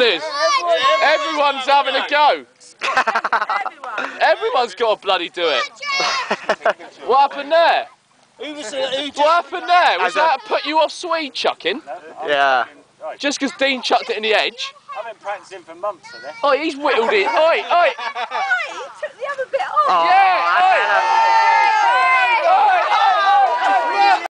is. Everyone's having a go. Everyone's got to bloody do it. What happened there? What happened there? Was that put you off Swede chucking? Yeah. Just because Dean chucked it in the edge? I've been practicing for months of this. Oh, he's whittled it. Oi, oi.